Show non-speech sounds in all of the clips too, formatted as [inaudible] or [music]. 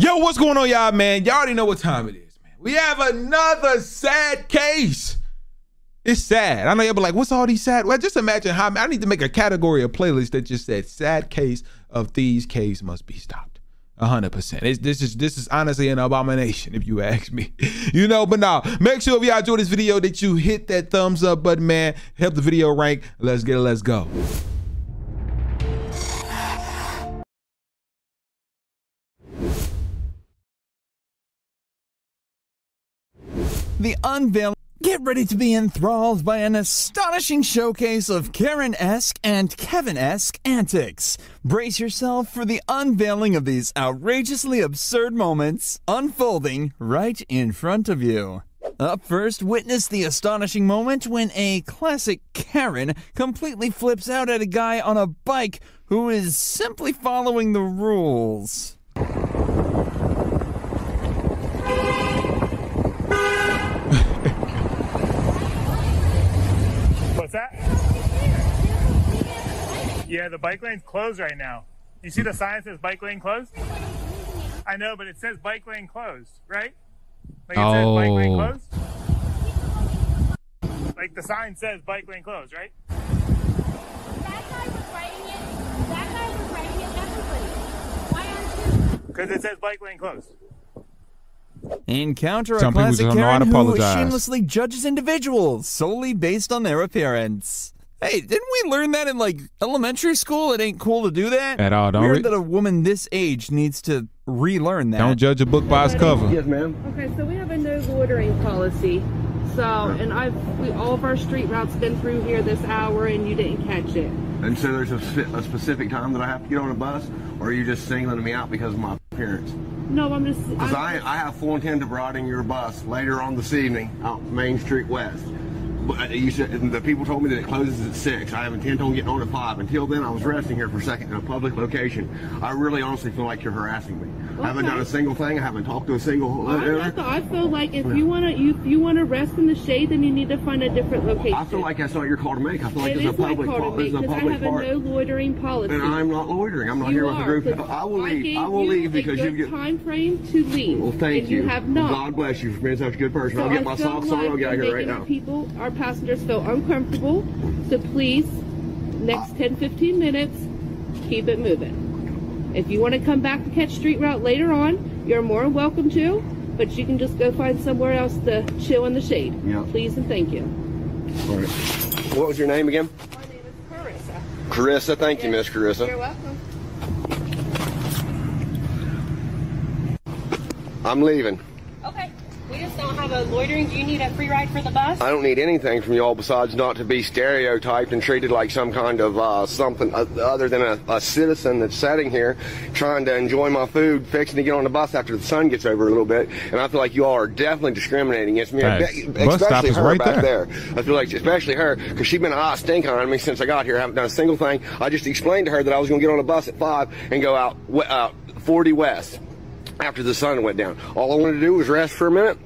Yo, what's going on, y'all, man? Y'all already know what time it is, man. We have another sad case. It's sad. I know y'all be like, what's all these sad? Well, just imagine how I need to make a category, a playlist that just said sad case of these case must be stopped. hundred percent. This is this is honestly an abomination, if you ask me. [laughs] you know, but now make sure if y'all enjoy this video that you hit that thumbs up button, man. Help the video rank. Let's get it. Let's go. The unveiling. Get ready to be enthralled by an astonishing showcase of Karen esque and Kevin esque antics. Brace yourself for the unveiling of these outrageously absurd moments unfolding right in front of you. Up first, witness the astonishing moment when a classic Karen completely flips out at a guy on a bike who is simply following the rules. What's that? Yeah, the bike lane's closed right now. You see the sign says bike lane closed? I know, but it says bike lane closed, right? Like it oh. says bike lane oh. closed. Like the sign says bike lane closed, right? That guy was writing it. That guy was writing it Why aren't you? Because it says bike lane closed. Encounter Some a classic Karen who shamelessly judges individuals solely based on their appearance. Hey, didn't we learn that in like elementary school? It ain't cool to do that at all. Don't Weird that a woman this age needs to relearn that. Don't judge a book by its cover. Yes, ma'am. Okay, so we have a no loitering policy. So, and I've we all of our street routes been through here this hour, and you didn't catch it. And so there's a, a specific time that I have to get on a bus, or are you just singling me out because of my appearance? No, I'm just. Because I, I have full intent of riding your bus later on this evening out Main Street West. Uh, you said the people told me that it closes at six. I have intent on getting on at five. Until then, I was resting here for a second in a public location. I really honestly feel like you're harassing me. Okay. I haven't done a single thing. I haven't talked to a single. Uh, I feel like if you want to, you, you want to rest in the shade, then you need to find a different location. I feel like that's not your call to make. I feel like it it's a public call. Is a public I have part. a no loitering policy. And I'm not loitering. I'm not you here are, with a group. I will leave. I, I will leave because you get time frame to leave. Well, thank you. you. have not. God bless you for being such a good person. So I'll get my socks on. I'll get out here right now. People, our passengers feel uncomfortable. So please, next 10, 15 minutes, keep it moving. If you want to come back to catch street route later on, you're more welcome to, but you can just go find somewhere else to chill in the shade. Yeah. Please and thank you. All right. What was your name again? My name is Carissa. Carissa, thank yes. you, Miss Carissa. You're welcome. I'm leaving. Okay. We just don't have a loitering. Do you need a free ride for the bus? I don't need anything from y'all besides not to be stereotyped and treated like some kind of uh, something other than a, a, citizen that's sitting here trying to enjoy my food, fixing to get on the bus after the sun gets over a little bit. And I feel like you all are definitely discriminating against me, nice. especially her right back there. there. I feel like especially her because she's been a hot stink on me since I got here. I haven't done a single thing. I just explained to her that I was going to get on a bus at five and go out uh, 40 west after the sun went down. All I wanted to do was rest for a minute,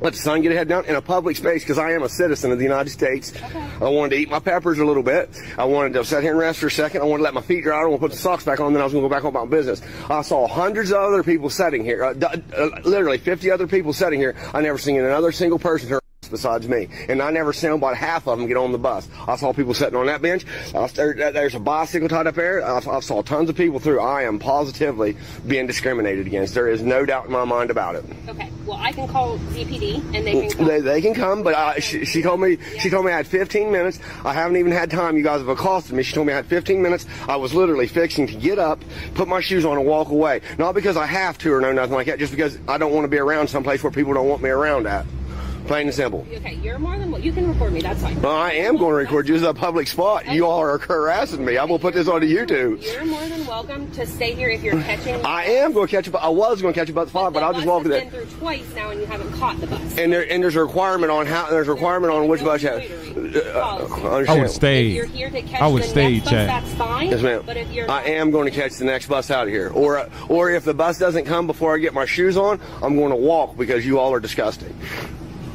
let the sun get head down in a public space because I am a citizen of the United States. Okay. I wanted to eat my peppers a little bit. I wanted to sit here and rest for a second. I wanted to let my feet dry. I want to put the socks back on. Then I was going to go back on my business. I saw hundreds of other people sitting here, uh, uh, literally 50 other people sitting here. I never seen another single person besides me. And I never saw about half of them get on the bus. I saw people sitting on that bench. there's a bicycle tied up there. I, I, saw tons of people through. I am positively being discriminated against. There is no doubt in my mind about it. Okay. Well, I can call DPD and they can come. They, they can come, but I, she, she, told me she told me I had 15 minutes. I haven't even had time. You guys have accosted me. She told me I had 15 minutes. I was literally fixing to get up, put my shoes on, and walk away. Not because I have to or no nothing like that. Just because I don't want to be around someplace where people don't want me around at. Plain and simple. Okay, you're more than you can record me. That's fine. Well, I am going to record you. This is a public spot. Okay. You all are harassing me. I'm going to put this onto YouTube. You're more than welcome to stay here if you're catching. [laughs] I am going to catch you. I was going to catch you about the five, but, but I'll just walk with it. Been through twice now, and you haven't caught the bus. And there and there's a requirement on how there's a requirement on which bus. Has, uh, I would stay. If you're here to catch I would the stay. Next bus, that's fine. Yes, ma'am. But if you're I am going to catch the next bus out of here, or or if the bus doesn't come before I get my shoes on, I'm going to walk because you all are disgusting.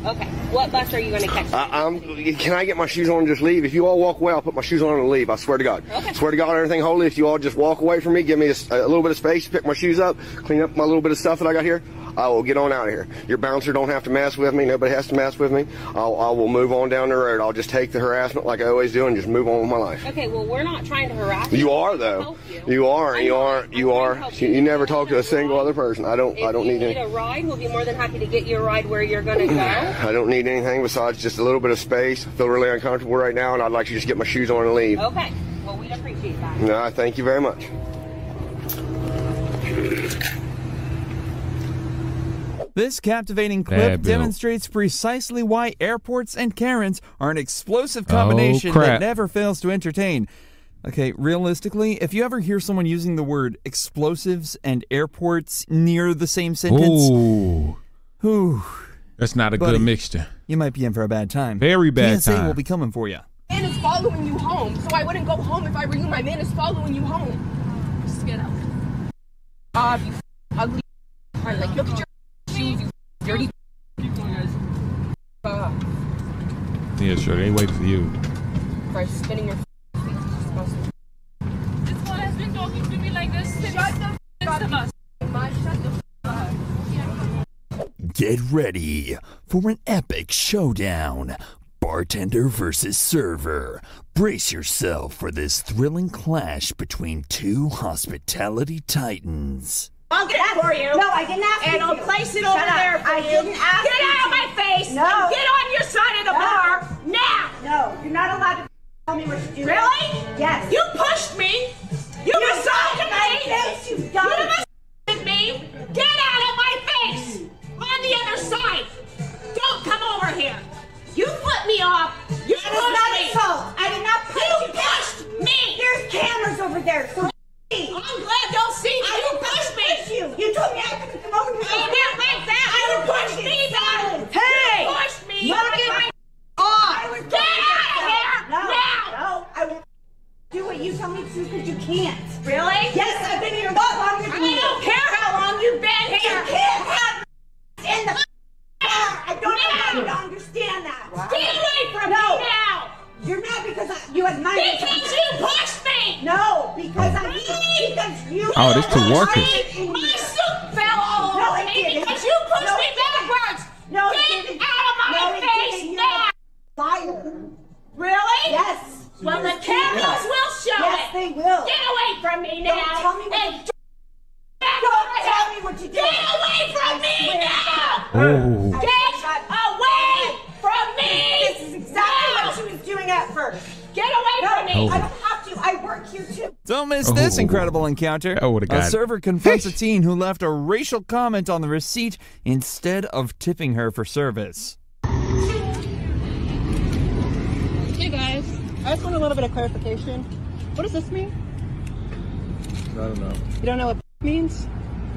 Okay. What bus are you going to catch? I, I'm. Can I get my shoes on and just leave? If you all walk away, I'll put my shoes on and leave. I swear to God. Okay. Swear to God, everything holy. If you all just walk away from me, give me a little bit of space, pick my shoes up, clean up my little bit of stuff that I got here. I will get on out of here. Your bouncer don't have to mess with me. Nobody has to mess with me. I'll, I will move on down the road. I'll just take the harassment like I always do and just move on with my life. Okay, well, we're not trying to harass You You are though. help You are. I'm You are. You are. You, you never talk to a single ride- other person. I don't. I don't need you any. a ride, we'll be more than happy to get you a ride where you're going to go. [sighs] I don't need anything besides just a little bit of space. I feel really uncomfortable right now, and I'd like to just get my shoes on and leave. Okay. Well, we'd appreciate that. No, thank you very much. This captivating clip demonstrates precisely why airports and Karens are an explosive combination that Oh, crap. never fails to entertain. Okay, realistically, if you ever hear someone using the word explosives and airports near the same sentence, Ooh, whew, that's not a Buddy. good mixture. you might be in for a bad time. Very bad TSA time. will be coming for you. man is following you home, so I wouldn't go home if I were you. My man is following you home. Just get out. Ah, you ugly. Like, look at your shoes, you dirty. Uh, Yeah, sure. They wait for you. for spinning your feet. This one has been talking to me like this since, the bus. My, shut the up. Get ready for an epic showdown. Bartender versus server. Brace yourself for this thrilling clash between two hospitality titans. I'll get it for you. No, I didn't ask And you I'll place it Shut over up. there for I you. didn't ask Get you out of my face. No. and Get on your side of the No. bar now. No, you're not allowed to tell me what to do. Really? Yes. You pushed me. You, You assaulted me. face, you You dumb. assaulted me. Get out of my face. On the other side. Don't come over here. You put me off. You That pushed not me. assault. I did not push You you. pushed me. There's cameras over there. So I'm glad Oh, this two workers. My suit fell all No, over it me didn't. because you pushed No, me backwards. No, it Get didn't. out of my No, face now. a Liar. Really? Yes. Well, the cameras will show Yes, it. they will. Get away from me now. Don't tell me what and to Don't tell me what to do. Get away from me now. Oh, Get away from me. This is exactly now. what she was doing at first. Get away No, from me. I don't have to. I work here too. Don't miss this Oh. incredible encounter. That would've a server confronts a [laughs] teen who left a racial comment on the receipt instead of tipping her for service. Hey guys, I just want a little bit of clarification. What does this mean? I don't know. You don't know what [laughs] means?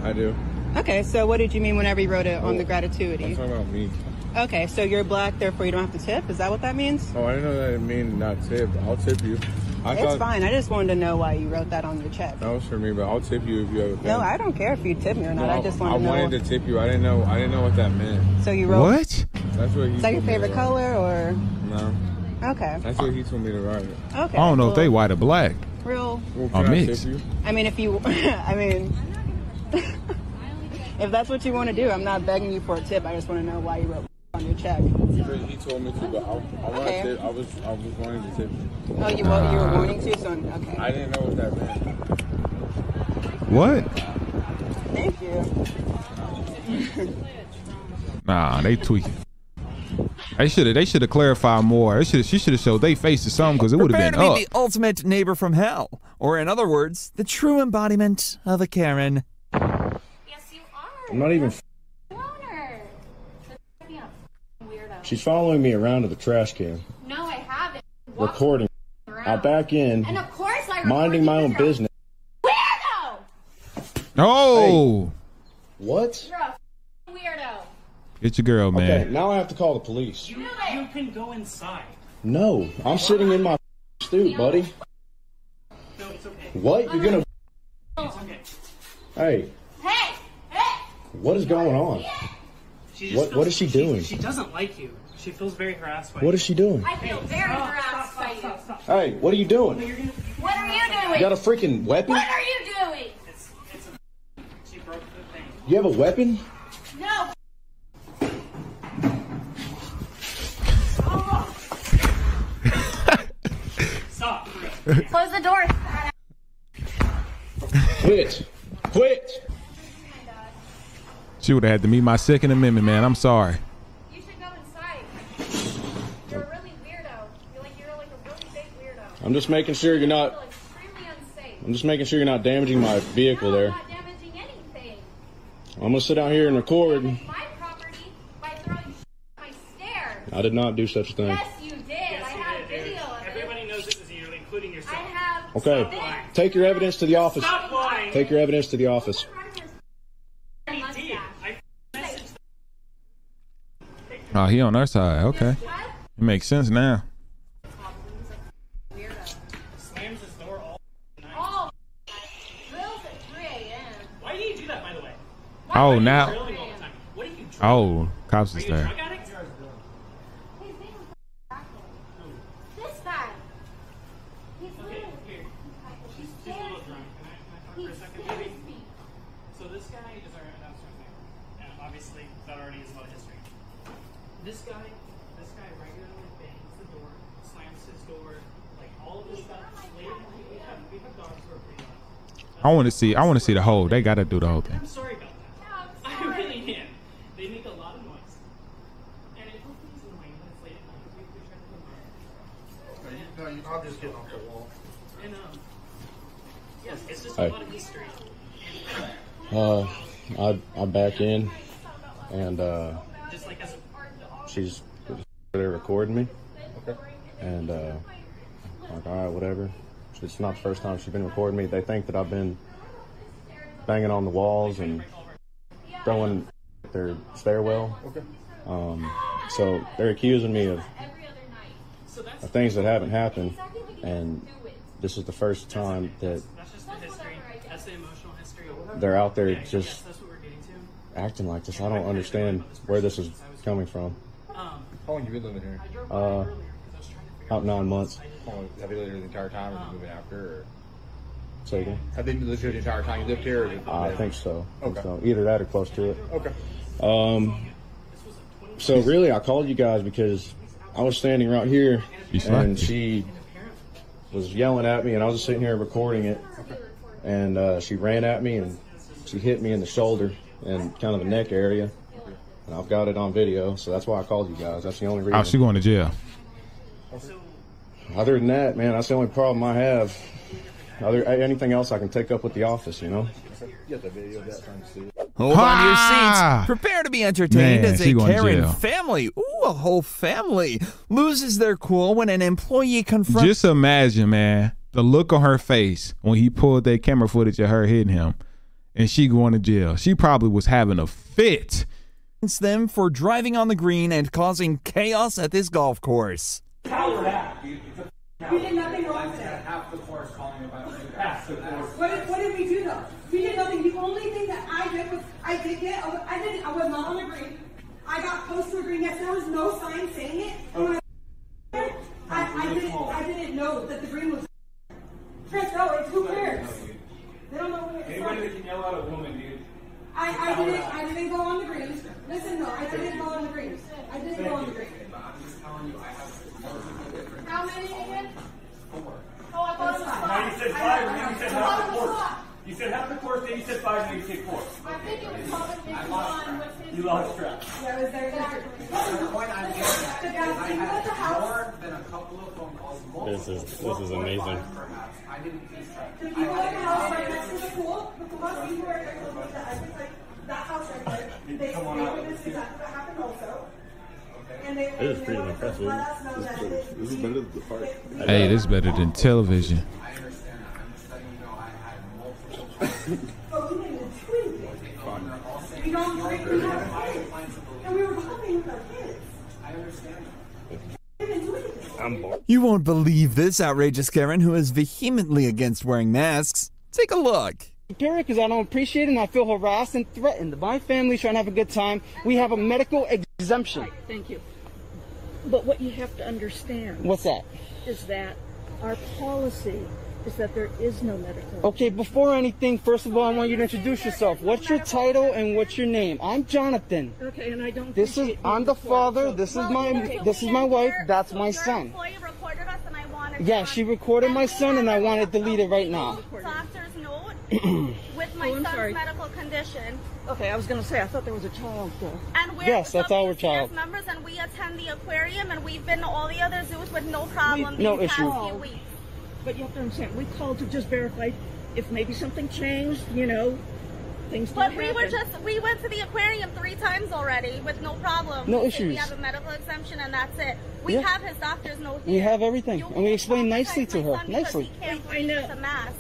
I do. Okay, so what did you mean whenever you wrote it on the I'm gratuity? talking about me. Okay, so you're black, therefore you don't have to tip. Is that what that means? Oh, I didn't know that it mean not tip. I'll tip you. I It's fine. I just wanted to know why you wrote that on your check. That was for me, but I'll tip you if you have a pen. No, I don't care if you tip me or not. No, I just I want to know. I wanted to tip you. I didn't know. I didn't know what that meant. So you wrote. what? That's what he. Is that your favorite color or? No, Okay. that's what he told me to write. Okay. I don't know if they white or black. Real. Well, A can I mix. tip you? I mean, if you, [laughs] I mean, [laughs] if that's what you want to do, I'm not begging you for a tip. I just want to know why you wrote on your check. Because he told me to, but I, I want Okay. to tip. I was, I was wanting to tip you. Oh, you were, you were wanting to, so okay. I didn't know what that meant. What? Thank you. [laughs] Nah, they tweaking. They should have. They should have clarified more. They should. She should have showed they face to something because it would Prepare have to been meet up. the ultimate neighbor from hell, or in other words, the true embodiment of a Karen. Yes, you are. I'm not even. Loner. Weirdo. She's following me around to the trash can, No, I haven't. recording. I back in, And of course I minding my own record you. business. Weirdo! Oh, What? You're a weirdo. get your girl, man. Okay, now I have to call the police. You, it. can go inside. No, I'm sitting in my stoop, buddy. No, it's okay. What? You're gonna? It's okay. Hey, Hey! Hey! what is going on? She just What- feels, what is she doing? She doesn't like you. She feels very harassed by What you. is she doing? I feel very harassed by you. Hey, what are you doing? What are you doing? You got a freaking weapon? What are you doing? She broke the thing. You have a weapon? No. Stop. Close the door. Quit. Quit. She would have had to meet my Second Amendment, man. I'm sorry. You should go inside. You're a really weirdo. You're like you're like a really big weirdo. I'm just making sure you're not. Unsafe. I'm just making sure you're not damaging my vehicle there. I'm Not damaging anything. I'm gonna sit down here and record. My property by throwing shit at my stairs. I did not do such a thing. Yes, you did. I have video of it. Everybody knows this is you, including yourself. I have. Okay. Take your evidence to the office. Stop lying. Take your evidence to the office. I did. I messaged Oh, he on our side. Okay. It makes sense now. slams his door all night. Oh, grills at 3 a.m. Why do you do that, by the way? Oh, now. Grilling all the time. What are you? Oh, cops Are is you there. drug addict? He's being This guy. Okay, literally. here. He's She's a little scares drunk. Can I, can I talk He for a second, scares maybe? me. So this guy is our that's our. And obviously that already is a lot of history. This guy this guy regularly bangs the door, slams his door, like all of this stuff. Late we have we have dogs who are pretty loud. I want to see. I want to see the whole. They got to do the whole thing. I'm sorry about that. [laughs] I really am. They make a lot of noise. And it hopefully is annoying when it's late at night. We, we try to put them on. I'm just getting off the wall. And um yes, it's just Hey. a lot of history. Uh, I I back in, and uh, Just like as a she's there recording me. Okay. And uh, like, all right, whatever. It's not the first time she's been recording me. They think that I've been banging on the walls and throwing their stairwell. Okay. Um, so they're accusing me of, of things that haven't happened, and this is the first time that they're out there just acting like this. I don't understand where this is coming from. How long have you been living here? Uh, about nine months. How long- Have you lived here the entire time, or did you move in after? Or? So again, Have they lived here the entire time you lived here? Or did- I think so. I think Okay. so. Either that or close to it. Okay. Um, so really, I called you guys because I was standing right here, You slapped and me. she was yelling at me, and I was just sitting here recording it, and uh, she ran at me and she hit me in the shoulder and kind of the neck area, and I've got it on video, so that's why I called you guys. That's the only reason. Oh, she going to jail. Other than that, man, that's the only problem I have. Other anything else I can take up with the office, you know. Get the video of that trying to see it. Hold on to your seats. Prepare to be entertained Man, as a Karen family, ooh, a whole family, loses their cool when an employee confronts Just imagine, man, the look on her face when he pulled that camera footage of her hitting him, and she going to jail. She probably was having a fit. Them for driving on the green and causing chaos at this golf course. We did nothing wrong today. Half the course calling about What did, what did we do though? We did nothing. The only thing that I did was I did get I didn't I was not on the green. I got close to the green. Yes, there was no sign saying it. And when I, I, I didn't I didn't know that the green was. Chris, no, it's who cares? They don't know Anybody that can yell at a woman, dude. I, I didn't I didn't go on the greens. Listen though, I didn't go on the greens. I didn't go on the greens. I'm just telling you, I have How many again? Oh, I thought it was Now five. you said five, thought- and then you said half the was course. five. You said half the course, then you said five, then you said four. I think it was probably I one with his. You lost track. Yeah, it was very good. The point I'm getting at is I came out had house. more than a couple of phone calls. This is this is amazing. Perhaps. I didn't keep track. The people at the house right next to the pool, the pool house, people right next to the I think like that house right there. They, they witnessed exactly what happened also. And they, It is and pretty impressive. let us know that they- This is better than the park. Hey, this is better than television. I understand that. I'm just letting you know I had multiple [laughs] But we didn't even do anything. We don't drink, we have kids. And we were helping with our kids. I understand that. We didn't do anything. I'm bored. You won't believe this outrageous Karen who is vehemently against wearing masks. Take a look. Because I don't appreciate it and I feel harassed and threatened. My family's trying to have a good time. We have a medical exemption. Thank you. But what you have to understand What's that? is that our policy is that there is no medical. Okay, before anything, first of all, I want you to introduce yourself. What's your title and what's your name? I'm Jonathan. Okay, and I don't. This is I'm the father. This is my this is my wife. That's my son. recorded us and I wanted Yeah, she recorded my son and I want it deleted right now. Doctor's [clears throat] note with my Oh, son's sorry. medical condition. Okay, I was gonna say I thought there was a child there. And we're Yes, that's some our child. Members and we attend the aquarium and we've been to all the other zoos with no problem No these past issue. few weeks. But you have to understand, we called to just verify if maybe something changed. You know, things. do But we were just we went to the aquarium three times already with no problem. No We say We have a medical exemption and that's it. We Yeah. have his doctor's note We have everything, and we explain nicely to her. Because Nicely. he can't breathe with a mask.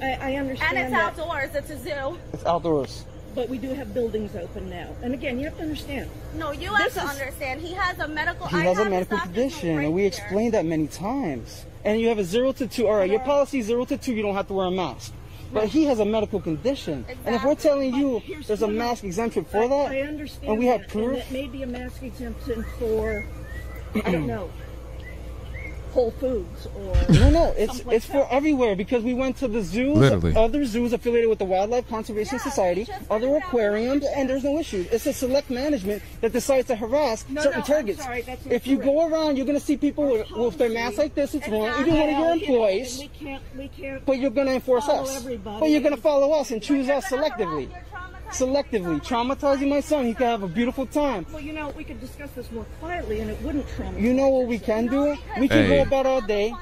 I, I understand And it's that. outdoors. It's a zoo. It's outdoors. But we do have buildings open now. And again, you have to understand. No, you have This to is- understand. He has a medical. He I has a medical condition, note and we here. explained that many times. And you have a zero to two. All right, your policy is zero to two. You don't have to wear a mask. But he has a medical condition, and if we're telling you there's a mask exemption for I, that, I understand. and we have proof, And it may be a mask exemption for, I don't know, Whole Foods or. No, no, it's someplace it's for everywhere because we went to the zoos, Literally. other zoos affiliated with the Wildlife Conservation Society, other aquariums, and there's no issue. It's a select management that decides to harass No, certain no, I'm targets. sorry, that's if you go around, you're gonna see people with, with their masks like this. It's wrong. Even one of your And employees, we can't, we can't. but you're gonna enforce us. everybody. But you're gonna follow us and choose us selectively. Selectively, traumatizing my son. He could have a beautiful time. Well, you know, we could discuss this more quietly, and it wouldn't traumatize. You know what we can do? We can Hey. go about our day,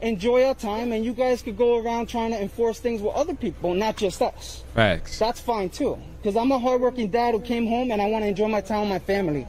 enjoy our time, and you guys could go around trying to enforce things with other people, not just us. Facts. That's fine too. Because I'm a hardworking dad who came home and I want to enjoy my time with my family.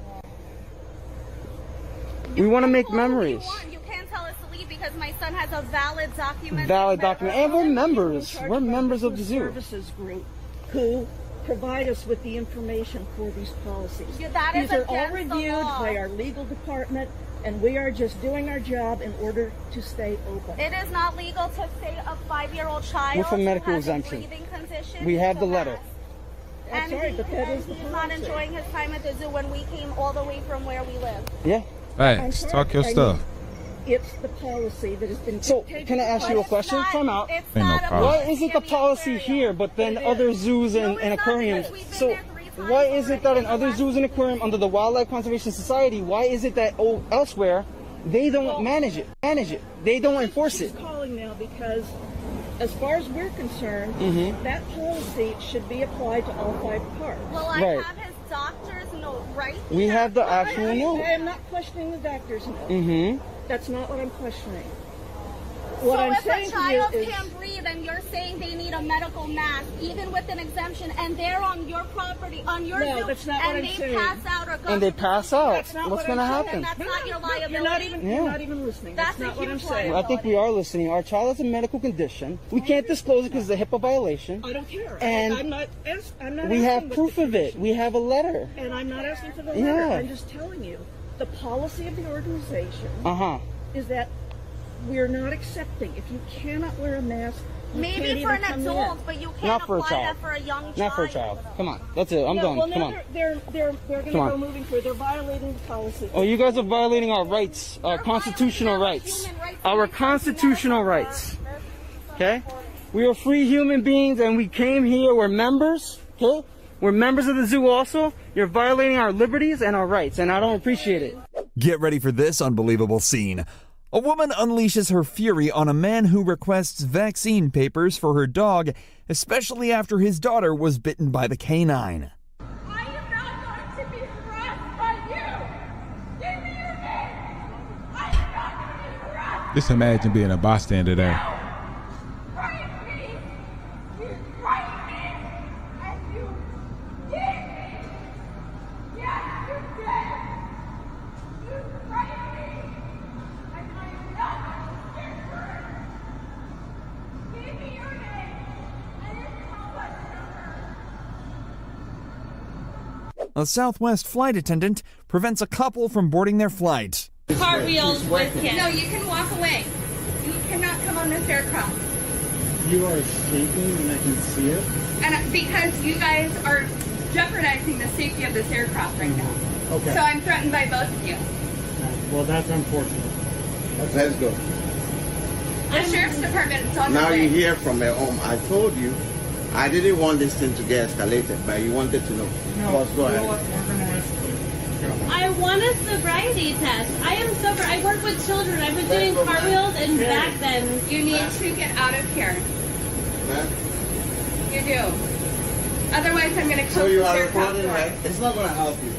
We want to make memories. You can't tell us to leave because my son has a valid document. Valid document. And we're members. We're members of the zoo. Services group who provide us with the information for these policies. Yeah, that these is are all against the reviewed by our legal department, and we are just doing our job in order to stay open. It is not legal to say a five-year-old child With a medical who has exemption. a breathing condition. We have to the letter. I'm And sorry, he- but that and is the he's not enjoying his time at the zoo when we came all the way from where we live. Yeah. I'm Talk your I stuff. Mean, It's the policy that has been So, can I ask you a us. question? Time out. Ain't no problem. Why is it the policy here, but then other zoos and, and aquariums? So, why is it that in other zoos and aquarium under the Wildlife Conservation Society, why is it that oh, elsewhere they don't manage it? Manage it. They don't enforce it. Calling now because, as far as we're concerned, Mhm. that policy should be applied to all five parks. Well, I Right. have his doctor's note right We here. have the actual note. I am not questioning the doctor's note. Mm-hmm. That's not what I'm questioning. So What I'm if saying a to you child is, can't breathe and you're saying they need a medical mask, even with an exemption, and they're on your property, on your No, zoo, that's not and what I'm they saying. pass out or go And they pass out. that's not What's what gonna I'm saying. happen? That's not your No, liability. You're not even. Yeah. You're not even listening. That's That's, not what I'm huge saying. I think we are listening. Our child has a medical condition. We can't disclose it because it's a HIPAA violation. I don't care. And I'm not. I'm not. we asking have proof of it. We have a letter. And I'm not asking for the letter. Yeah. I'm just telling you, the policy of the organization Uh huh. is that we're not accepting. If you cannot wear a mask, you Maybe can't for even an come adult, in. but you can't Not for a apply child. that for a young child. Not for a child. Come on. That's it. I'm no, done. Well, Come now on. they're they're they're, they're going to Come go moving forward. They're violating the policy. Oh, you guys are violating our rights, our constitutional rights, our constitutional rights. Okay? We are free human beings and we came here, we're members, okay? We're members of the zoo also. You're violating our liberties and our rights, and I don't appreciate it. Get ready for this unbelievable scene. A woman unleashes her fury on a man who requests vaccine papers for her dog, especially after his daughter was bitten by the canine. Just imagine being a bystander there. A Southwest flight attendant prevents a couple from boarding their flight. Cartwheels with kids. No, you can walk away. You cannot come on this aircraft. You are escaping and I can see it. And uh, because you guys are jeopardizing the safety of this aircraft right now. Mm-hmm. Okay. So I'm threatened by both of you. Well, that's unfortunate. Let's go. The sheriff's department is on Now the way. you hear from her home. I told you, I didn't want this thing to get escalated, but you wanted to know. Boss, go ahead. I want a sobriety test. I am sober. I work with children. I've been doing cartwheels and back bends. You need to get out of here. You do. Otherwise, I'm going to So you are aircraft reporting, right? It's not going to help you.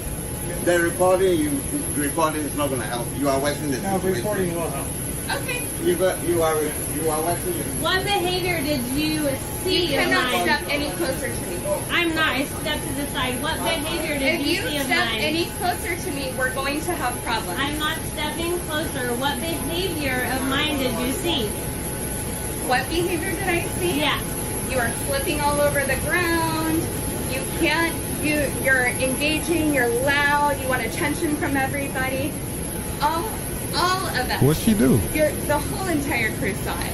The reporting you reporting is not going to help. You are wasting the No, reporting will help. Okay. You got you are you are wasting the What behavior did you see You of cannot mine? step any closer to me. I'm not. I stepped to the side. What behavior did If you, you see of step any closer to me, we're going to have problems. I'm not stepping closer. What behavior of mine did you see? What behavior did I see? Yeah. You are flipping all over the ground. You can't. You you're engaging. You're loud. You want attention from everybody. All all of us. What'd she do? You're, the whole entire crew saw it.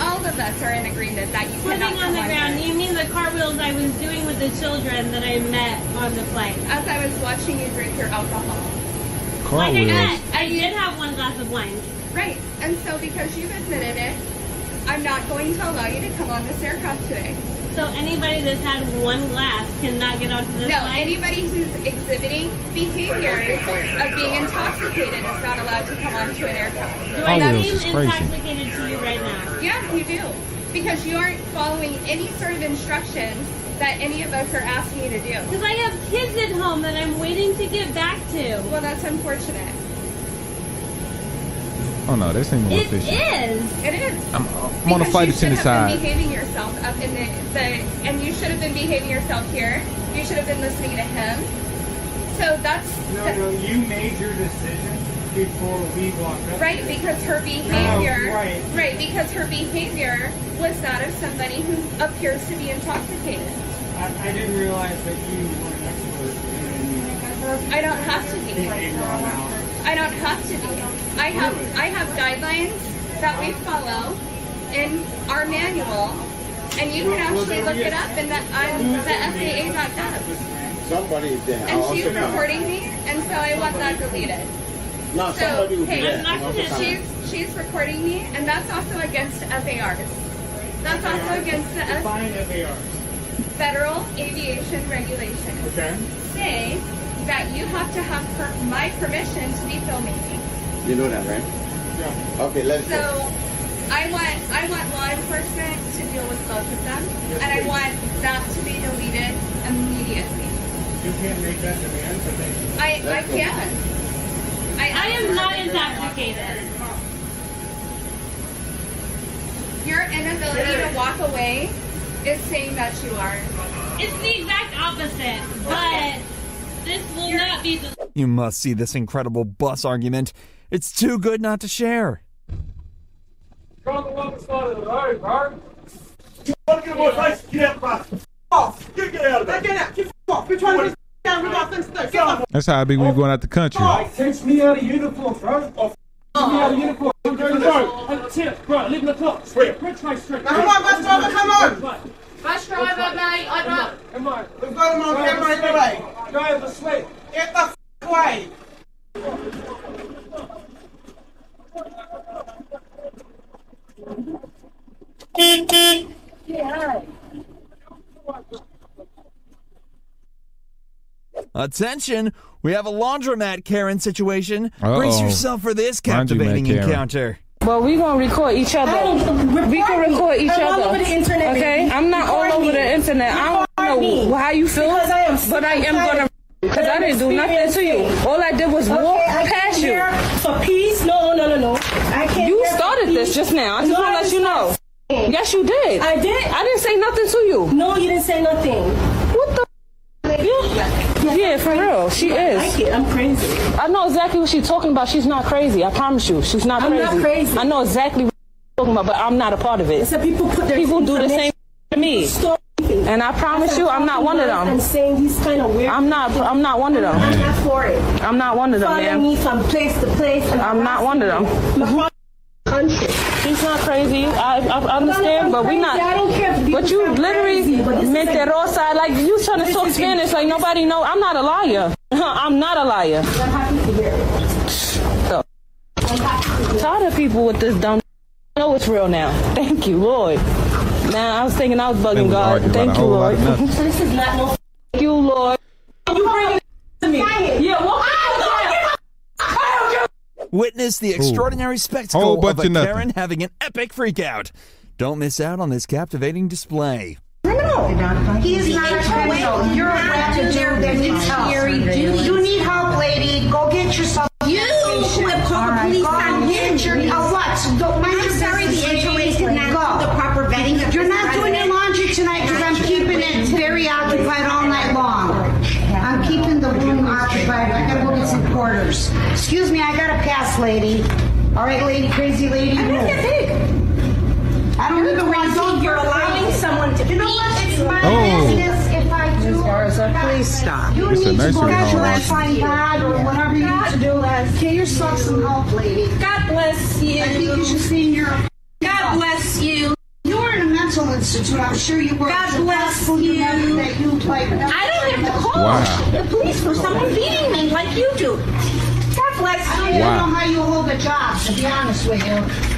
All of us are in agreement that you Flipping cannot on the ground. here. You mean the cartwheels I was doing with the children that I met on the flight? As I was watching you drink your alcohol. Like I said, I did have one glass of wine. Right. And so because you've admitted it, I'm not going to allow you to come on this aircraft today. So anybody that's had one glass cannot get onto this No, flight? anybody who's exhibiting behaviors of being intoxicated is not allowed to come onto an aircraft. Do I oh, Cartwheels seem is crazy. intoxicated to you right now? Yeah, you do. Because you aren't following any sort of instructions that any of us are asking you to do. Because I have kids at home that I'm waiting to get back to. Well, that's unfortunate. Oh no, this ain't no It efficient. is. It is. I'm, I'm on the Because flight you should attendant have side. been behaving yourself up in the, the, and you should have been behaving yourself here. You should have been listening to him. So that's No, no, you made your decision before we walked up. right because her behavior, No, right. because her behavior was that of somebody who appears to be intoxicated. I, I didn't realize that you were an expert in I don't have to be. behavior on our. I don't have to be. I have I have guidelines that we follow in our manual, and you can actually look it up in the on the FAA.gov. Somebody is there. And she's recording me, and so I want that deleted. No, So somebody will be hey, there. I'll also she's she's recording me, and that's also against FARs. That's also against the F- FARs. federal aviation regulations. Okay. Say that you have to have per- my permission to be filming me. You know that, right? Yeah. Okay, let's So go. I want I want law enforcement to deal with both of them, Yes, and I please. want that to be deleted immediately. You can't make that demand, but they. I I can. I, I am not intoxicated. Your inability to walk away is saying that you are. It's the exact opposite, but this will not be the You must see this incredible bus argument. It's too good not to share. You're on the wrong side of the road, bro. You want to get my face? Get out, bro. Off. Get, get out of there. Get out. Get off. We're trying to get down with our things. Get off. That's how I be when we going out the country. Takes me out of uniform, bro. Off. Take me out uh-huh. of uniform. Bro, and tip, bro, leave the clock. Straight. Bridge way straight. Now, come on, bus driver, come on. Bus driver, mate, I know. Come on. We've got him on camera anyway. Driver, sweet. Get the f away. Attention! We have a laundromat Karen situation. Brace Uh-oh. yourself for this captivating encounter. Well, we gonna record each other. We can record each I'm all other. over the internet, Okay, baby. I'm not all over me. the internet. I don't me. know how you feel, Because I am but I am gonna. Because I didn't do nothing to you. All I did was walk I past came you. here For peace? No, no, no, no. I can't. You started this just now. I just No, want to let you know. Yes, you did. I did. I didn't say nothing to you. No, you didn't say nothing. Yeah, for real. She is. I get, I'm crazy. I know exactly what she's talking about. She's not crazy. I promise you. She's not I'm crazy. not crazy. I know exactly what she's talking about, but I'm not a part of it. So people put their People do the same to me. Stop. And I promise you, I'm not one of them. I'm saying he's kind of weird. I'm not. I'm not one of them. I'm not for it. I'm not one of them, Follow man. me from place to place. I'm not one of them. Harass She's not crazy. I, I understand, but we not. I don't care if But you sound literally crazy, but this is. Like you trying to This talk Spanish like nobody know. I'm not a liar. [laughs] I'm not a liar. I'm happy to hear it. So, tired of people with this dumb. I know it's real now. [laughs] Thank you, Lord. Now I was thinking I was bugging God. Thank you, Lord. of. This is not no. Thank you, Lord. You bring it to me. Yeah, well, Witness the extraordinary spectacle Whole bunch of a of nothing. Karen having an epic freakout. Don't miss out on this captivating display. He's not a criminal. You're a rapid dude that needs help. You need help, lady. Go get yourself. You would call the police on get your uh, what? Go, mind I'm sorry, the HOA did not do the proper vetting. You're not doing your laundry tonight because I'm keeping it very occupied all night long. I'm keeping the room occupied. I gotta go get some quarters. Excuse me, I gotta pass, lady. All right, lady, crazy lady. I'm not that big. I don't even want to. You're allowing someone to. You know what? It's my Oh. business if I do. please stop. You It's a need to go nursery get home, your right? find God or whatever you need to do. Get yourself some help, lady. God bless you. I think you should see your. God bless you. You were in a mental institute. I'm sure you were. God bless you. That you like. I don't have to call Wow. the police for someone beating me like you do. God bless you. I don't Wow. know how you hold a job, to be honest with you.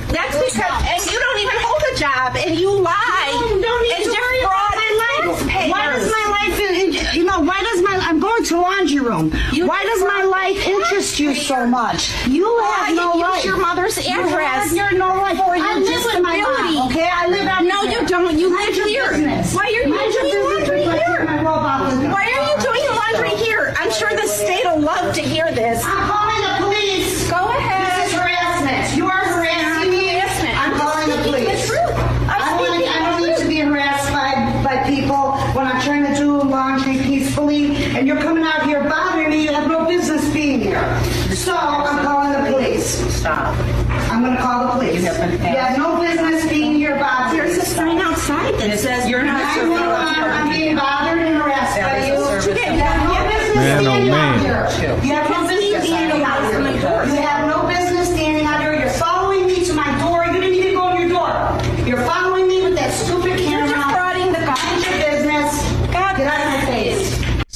That's because, and you don't even hold a job, and you lie. You don't need and to just worry about my life. Why does my life, in, in- you know, why does my, I'm going to laundry room. why does my life interest you so much? You have no use life. your mother's address. You address have your no life. for I your live with my disability. mom, okay? I live out No, you don't. You live here. business. Why are you Mind doing laundry here? my robe Why are you doing here? I'm sure the state will love to hear this. I'm calling the police. Go ahead. This is harassment. You are harassing me. Harassment. I'm calling the police. the truth. I'm I don't, wanna, I don't the need to be harassed by, by people when I'm trying to do laundry peacefully, and you're coming out here bothering me. You have no business being here. So I'm calling the police. Stop. I'm going to call the police. You have no business being here bothering There's a sign outside that says you're not I serving know I'm, I'm being bothered and harassed by you. You have no business Man, oh, man.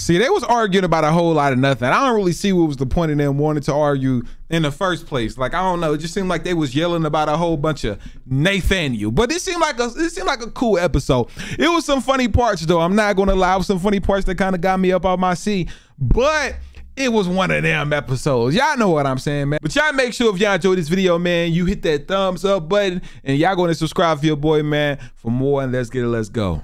See, they was arguing about a whole lot of nothing. I don't really see what was the point of them wanting to argue in the first place. Like I don't know, it just seemed like they was yelling about a whole bunch of Nathaniel. But it seemed like a it seemed like a cool episode. It was some funny parts though. I'm not gonna lie, it was some funny parts that kind of got me up out my seat. But it was one of them episodes. Y'all know what I'm saying, man. But y'all make sure if y'all enjoyed this video, man, you hit that thumbs up button and y'all gonna subscribe for your boy, man, for more. And let's get it, let's go.